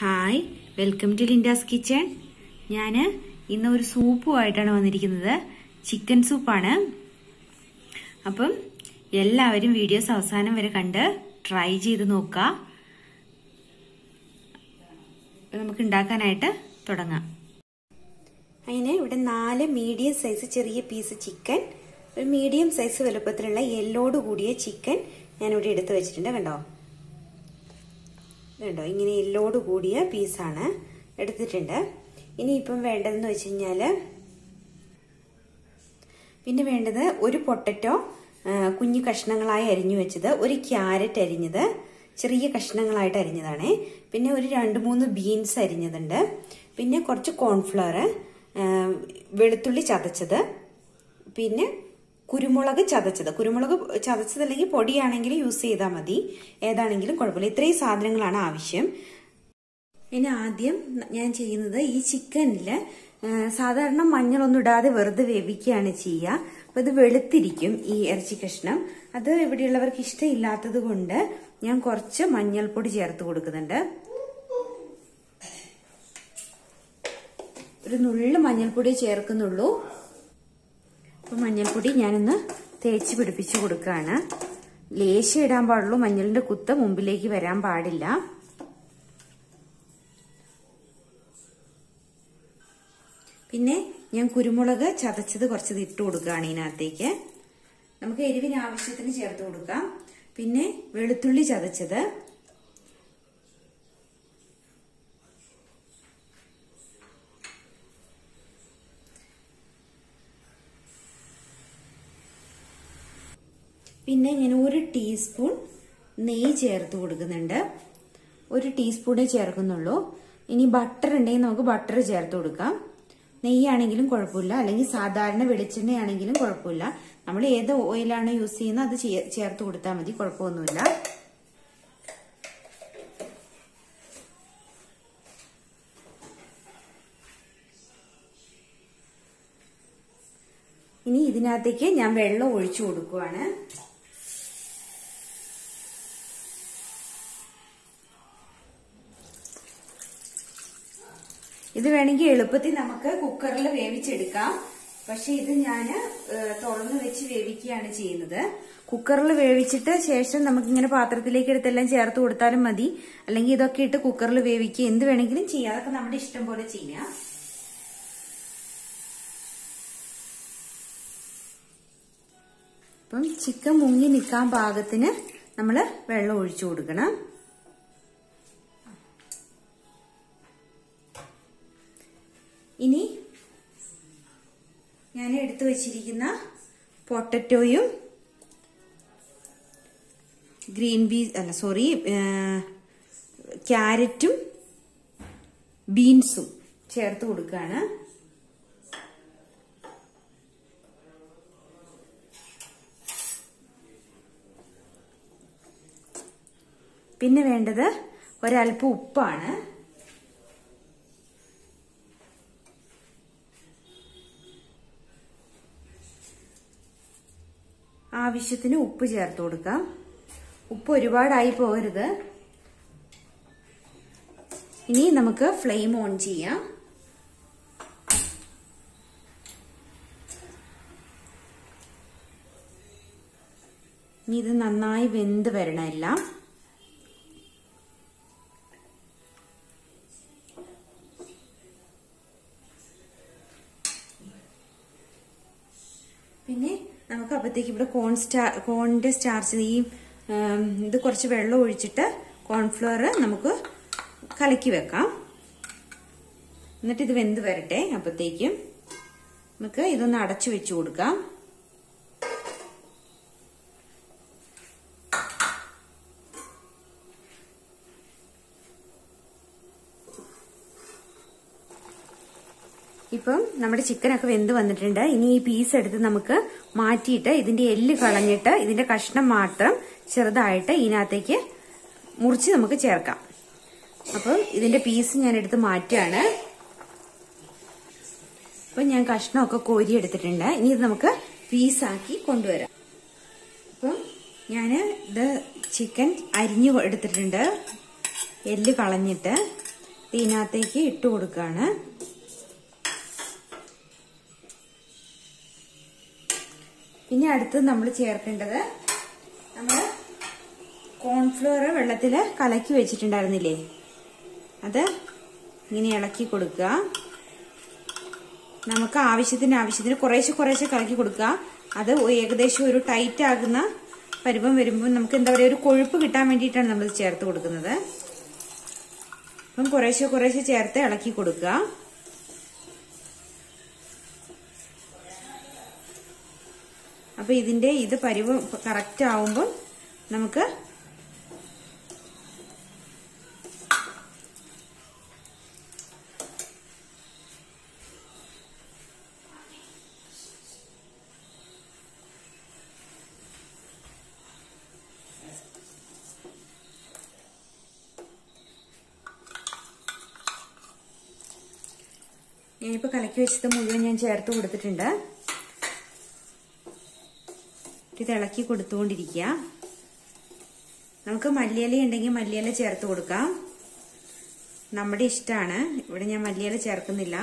Hi welcome to Linda's kitchen ഞാൻ ഇന്ന് ഒരു സൂപ്പുമായിട്ടാണ് വന്നിരിക്കുന്നത്. ചിക്കൻ സൂപ്പാണ് അപ്പം എല്ലാവരും വീഡിയോസ് അവസാനം വരെ കണ്ട് ട്രൈ ചെയ്ത് നോക്കുക നമുക്ക് ഉണ്ടാക്കാനായിട്ട് തുടങ്ങാം. അതിന് ഇവിടെ നാല് മീഡിയം സൈസ് ചെറിയ പീസ് ചിക്കൻ ഒരു മീഡിയം സൈസ് വലുപ്പത്തിലുള്ള എല്ലോട് കൂടിയ ചിക്കൻ ഞാനിവിടെ എടുത്തു വെച്ചിട്ടുണ്ട് കണ്ടോ? കണ്ടോ? ഇങ്ങനെ എല്ലോട് കൂടിയ പീസാണ് എടുത്തിട്ടുണ്ട്. ഇനിയിപ്പം വേണ്ടതെന്ന് വെച്ച് കഴിഞ്ഞാൽ പിന്നെ വേണ്ടത് ഒരു പൊട്ടറ്റോ കുഞ്ഞു കഷ്ണങ്ങളായി അരിഞ്ഞു വെച്ചത് ഒരു ക്യാരറ്റ് അരിഞ്ഞത് ചെറിയ കഷ്ണങ്ങളായിട്ട് അരിഞ്ഞതാണേ. പിന്നെ ഒരു രണ്ട് മൂന്ന് ബീൻസ് അരിഞ്ഞതുണ്ട്. പിന്നെ കുറച്ച് കോൺഫ്ലവർ വെളുത്തുള്ളി ചതച്ചത് പിന്നെ കുരുമുളക് ചതച്ചത്. കുരുമുളക് ചതച്ചതല്ലെങ്കിൽ പൊടിയാണെങ്കിൽ യൂസ് ചെയ്താൽ മതി. ഏതാണെങ്കിലും കുഴപ്പമില്ല. ഇത്രയും സാധനങ്ങളാണ് ആവശ്യം. ഇനി ആദ്യം ഞാൻ ചെയ്യുന്നത് ഈ ചിക്കനിൽ സാധാരണ മഞ്ഞളൊന്നും ഇടാതെ വെറുതെ വേവിക്കുകയാണ് ചെയ്യുക. അപ്പൊ ഇത് വെളുത്തിരിക്കും ഈ ഇറച്ചി കഷ്ണം. അത് ഇവിടെയുള്ളവർക്ക് ഇഷ്ടമില്ലാത്തത് കൊണ്ട് ഞാൻ കുറച്ച് മഞ്ഞൾപ്പൊടി ചേർത്ത് കൊടുക്കുന്നുണ്ട്. ഒരു നുള്ളു മഞ്ഞൾപ്പൊടി ചേർക്കുന്നുള്ളൂ. അപ്പൊ മഞ്ഞൾപ്പൊടി ഞാനൊന്ന് തേച്ച് പിടിപ്പിച്ച് കൊടുക്കുകയാണ് ലേശം ഇടാൻ പാടുള്ളൂ. മഞ്ഞളിന്റെ കുത്ത് മുമ്പിലേക്ക് വരാൻ പാടില്ല. പിന്നെ ഞാൻ കുരുമുളക് ചതച്ചത് കുറച്ചത് ഇട്ട് കൊടുക്കുകയാണ് ഇതിനകത്തേക്ക്. നമുക്ക് എരിവിന് ആവശ്യത്തിന് ചേർത്ത് കൊടുക്കാം. പിന്നെ വെളുത്തുള്ളി ചതച്ചത്. പിന്നെ ഞാൻ ഒരു ടീസ്പൂൺ നെയ്യ് ചേർത്ത് കൊടുക്കുന്നുണ്ട്. ഒരു ടീസ്പൂണേ ചേർക്കുന്നുള്ളൂ. ഇനി ബട്ടർ ഉണ്ടെങ്കിൽ നമുക്ക് ബട്ടർ ചേർത്ത് കൊടുക്കാം. നെയ്യാണെങ്കിലും കുഴപ്പമില്ല. അല്ലെങ്കിൽ സാധാരണ വെളിച്ചെണ്ണയാണെങ്കിലും കുഴപ്പമില്ല. നമ്മൾ ഏത് ഓയിലാണ് യൂസ് ചെയ്യുന്നത് അത് ചേർത്ത് കൊടുത്താൽ മതി. കുഴപ്പമൊന്നുമില്ല. ഇനി ഇതിനകത്തേക്ക് ഞാൻ വെള്ളം ഒഴിച്ചു കൊടുക്കുവാണ്. ഇത് വേണമെങ്കിൽ എളുപ്പത്തിൽ നമുക്ക് കുക്കറിൽ വേവിച്ചെടുക്കാം. പക്ഷെ ഇത് ഞാൻ തുറന്നു വെച്ച് വേവിക്കുകയാണ് ചെയ്യുന്നത്. കുക്കറിൽ വേവിച്ചിട്ട് ശേഷം നമുക്ക് ഇങ്ങനെ പാത്രത്തിലേക്ക് എടുത്തെല്ലാം ചേർത്ത് കൊടുത്താലും മതി. അല്ലെങ്കിൽ ഇതൊക്കെ ഇട്ട് കുക്കറിൽ വേവിക്കുക. എന്ത് വേണമെങ്കിലും ചെയ്യാം. അതൊക്കെ നമ്മുടെ ഇഷ്ടം പോലെ ചെയ്യാം. അപ്പം ചിക്കൻ മുങ്ങി നിൽക്കാൻ പാകത്തിന് നമ്മൾ വെള്ളം ഒഴിച്ചു കൊടുക്കണം. ഞാൻ എടുത്തു വച്ചിരിക്കുന്ന പൊട്ടറ്റോയും ഗ്രീൻ ബീൻസ് അല്ല സോറി ക്യാരറ്റും ബീൻസും ചേർത്ത് കൊടുക്കുകയാണ് പിന്നെ വേണ്ടത് ഒരല്പം ഉപ്പാണ്. ആവശ്യത്തിന് ഉപ്പ് ചേർത്ത് കൊടുക്കാം. ഉപ്പ് ഒരുപാടായി പോകരുത്. ഇനി നമുക്ക് ഫ്ലെയിം ഓൺ ചെയ്യാം. ഇനി ഇത് നന്നായി വെന്ത് വരണം എല്ലാം. അപ്പോഴത്തേക്ക് ഇവിടെ കോൺ സ്റ്റാ കോണിന്റെ സ്റ്റാർച്ച് ഈ ഇത് കുറച്ച് വെള്ളം ഒഴിച്ചിട്ട് കോൺഫ്ലവർ നമുക്ക് കലക്കി വെക്കാം. എന്നിട്ട് ഇത് വെന്ത് വരട്ടെ. അപ്പോഴത്തേക്കും നമുക്ക് ഇതൊന്ന് അടച്ചു വെച്ചു കൊടുക്കാം. ഇപ്പം നമ്മുടെ ചിക്കനൊക്കെ വെന്ത് വന്നിട്ടുണ്ട്. ഇനി ഈ പീസ് എടുത്ത് നമുക്ക് മാറ്റിയിട്ട് ഇതിന്റെ എല്ല് കളഞ്ഞിട്ട് ഇതിന്റെ കഷ്ണം മാത്രം ചെറുതായിട്ട് ഇതിനകത്തേക്ക് മുറിച്ച് നമുക്ക് ചേർക്കാം. അപ്പം ഇതിന്റെ പീസ് ഞാൻ എടുത്ത് മാറ്റുകയാണ്. അപ്പം ഞാൻ കഷ്ണമൊക്കെ കോരി എടുത്തിട്ടുണ്ട്. ഇനി ഇത് നമുക്ക് പീസാക്കി കൊണ്ടുവരാം. അപ്പം ഞാൻ ഇത് ചിക്കൻ അരിഞ്ഞു എടുത്തിട്ടുണ്ട്. എല്ല് കളഞ്ഞിട്ട് ഇതിനകത്തേക്ക് ഇട്ട് കൊടുക്കുകയാണ്. പിന്നെ അടുത്ത് നമ്മൾ ചേർക്കേണ്ടത് നമ്മൾ കോൺഫ്ലോർ വെള്ളത്തിൽ കലക്കി വെച്ചിട്ടുണ്ടായിരുന്നില്ലേ? അത് ഇങ്ങനെ ഇളക്കി കൊടുക്കുക. നമുക്ക് ആവശ്യത്തിന് ആവശ്യത്തിന് കുറേശ്ശെ കുറേശ്ശെ കലക്കി കൊടുക്കുക. അത് ഏകദേശം ഒരു ടൈറ്റ് ആകുന്ന പരുവം വരുമ്പോൾ നമുക്ക് എന്താ പറയുക ഒരു കൊഴുപ്പ് കിട്ടാൻ വേണ്ടിയിട്ടാണ് നമ്മൾ ചേർത്ത് കൊടുക്കുന്നത്. അപ്പം കുറേശ്ശെ കുറേശ്ശെ ചേർത്ത് ഇളക്കി കൊടുക്കുക. അപ്പൊ ഇതിന്റെ ഇത് പരിവ് കറക്റ്റ് ആവുമ്പോൾ നമുക്ക് ഞാനിപ്പോൾ കലക്കി വെച്ചത് മുഴുവൻ ഞാൻ ചേർത്ത് കൊടുത്തിട്ടുണ്ട്. ഇത് ഇളക്കി കൊടുത്തുകൊണ്ടിരിക്കുക. നമുക്ക് മല്ലിയില ഉണ്ടെങ്കിൽ മല്ലിയില ചേർത്ത് കൊടുക്കാം. നമ്മുടെ ഇഷ്ടമാണ് ഇവിടെ ഞാൻ മല്ലിയില ചേർക്കുന്നില്ല.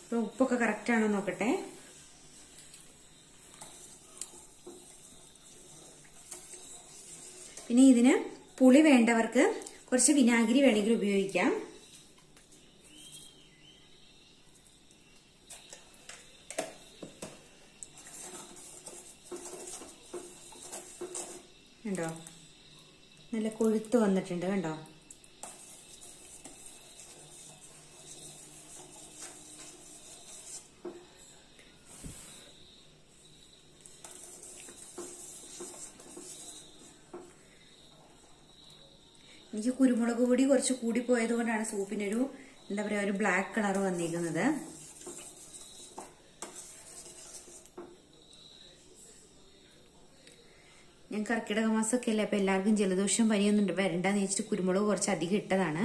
ഇപ്പൊ ഉപ്പൊക്കെ കറക്റ്റ് ആണോ നോക്കട്ടെ. പിന്നെ ഇതിന് പുളി വേണ്ടവർക്ക് കുറച്ച് വിനാഗിരി വേണമെങ്കിൽ ഉപയോഗിക്കാം. കണ്ടോ? നല്ല കൊഴുത്ത് വന്നിട്ടുണ്ട് കണ്ടോ? എനിക്ക് കുരുമുളക് പൊടി കുറച്ച് കൂടി പോയത് കൊണ്ടാണ് സൂപ്പിനൊരു എന്താ പറയുക ഒരു ബ്ലാക്ക് കളർ വന്നിരിക്കുന്നത്. ഞാൻ കർക്കിടക മാസമൊക്കെ അല്ലേ അപ്പൊ എല്ലാവർക്കും ജലദോഷം പനിയൊന്നും വരണ്ടെന്ന് വെച്ചിട്ട് കുരുമുളക് കുറച്ച് അധികം ഇട്ടതാണ്.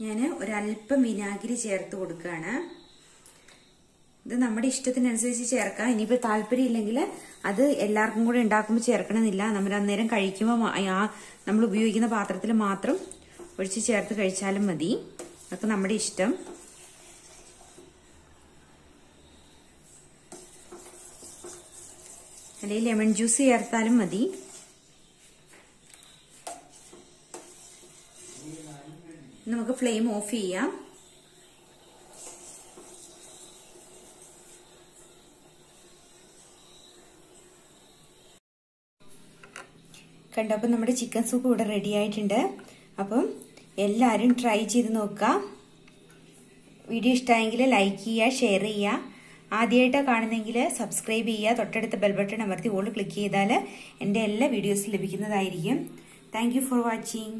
ഞാൻ ഒരല്പം വിനാഗിരി ചേർത്ത് കൊടുക്കുകയാണ്. ഇത് നമ്മുടെ ഇഷ്ടത്തിനനുസരിച്ച് ചേർക്കാം. ഇനിയിപ്പോൾ താല്പര്യം ഇല്ലെങ്കിൽ അത് എല്ലാവർക്കും കൂടെ ഉണ്ടാക്കുമ്പോൾ ചേർക്കണമെന്നില്ല. നമ്മൾ അന്നേരം കഴിക്കുമ്പോൾ ആ നമ്മൾ ഉപയോഗിക്കുന്ന പാത്രത്തിൽ മാത്രം ഒഴിച്ച് ചേർത്ത് കഴിച്ചാലും മതി. അതൊക്കെ നമ്മുടെ ഇഷ്ടം. അല്ലെങ്കിൽ ലെമൺ ജ്യൂസ് ചേർത്താലും മതി. നമുക്ക് ഫ്ലെയിം ഓഫ് ചെയ്യാം. കണ്ടോ? അപ്പം നമ്മുടെ ചിക്കൻ സൂപ്പ് ഇവിടെ റെഡി ആയിട്ടുണ്ട്. അപ്പം എല്ലാവരും ട്രൈ ചെയ്ത് നോക്കുക വീഡിയോ ഇഷ്ടമായെങ്കിൽ ലൈക്ക് ചെയ്യുക ഷെയർ ചെയ്യുക. ആദ്യമായിട്ടാണ് കാണുന്നെങ്കിൽ സബ്സ്ക്രൈബ് ചെയ്യുക. തൊട്ടടുത്ത ബെൽ ബട്ടൺ അമർത്തി ഓൾ ക്ലിക്ക് ചെയ്താൽ എന്റെ എല്ലാ വീഡിയോസും ലഭിക്കുന്നതായിരിക്കും. Thank for watching